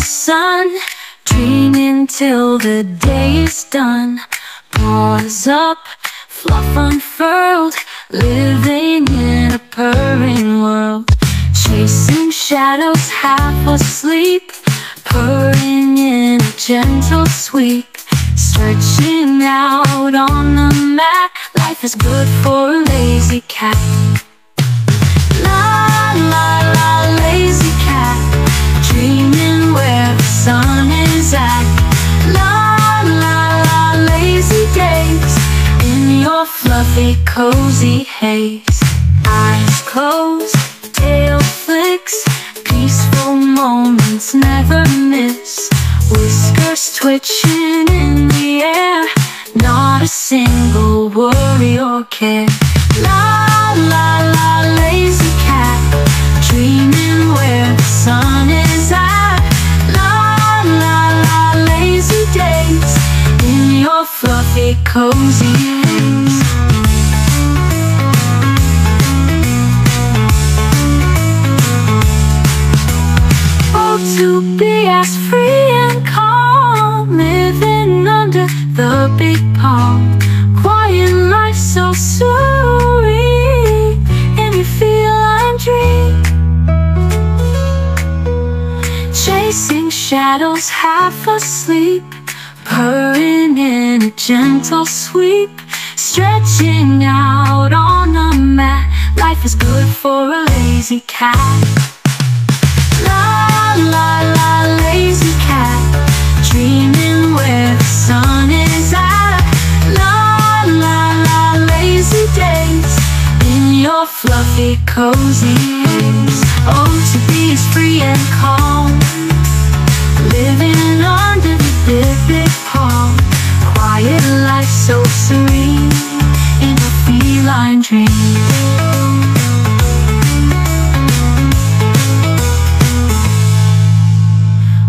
sun Dreaming till the day is done. Paws up, fluff unfurled Living in a purring world. Chasing shadows half asleep Purring in a gentle sweep. Stretching out on the mat Life is good for a lazy cat your fluffy cozy haze. Eyes closed, tail flicks. Peaceful moments never miss. Whiskers twitching in the air. Not a single worry or care. La la la lazy cat. Dreaming where the sun is at. La la la lazy days. In your fluffy cozy to be as free and calm Living under the big palm. Quiet life so serene In your feline dream Chasing shadows half asleep Purring in a gentle sweep. Stretching out on a mat Life is good for a lazy cat cozy Oh to be as free and calm. Living under the big palm. Quiet life so serene. In a feline dream.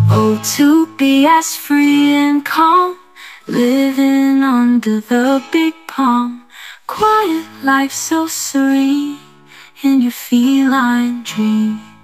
Oh, to be as free and calm, living under the big palm. Quiet life so serene in your feline dream.